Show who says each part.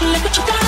Speaker 1: Look what you got.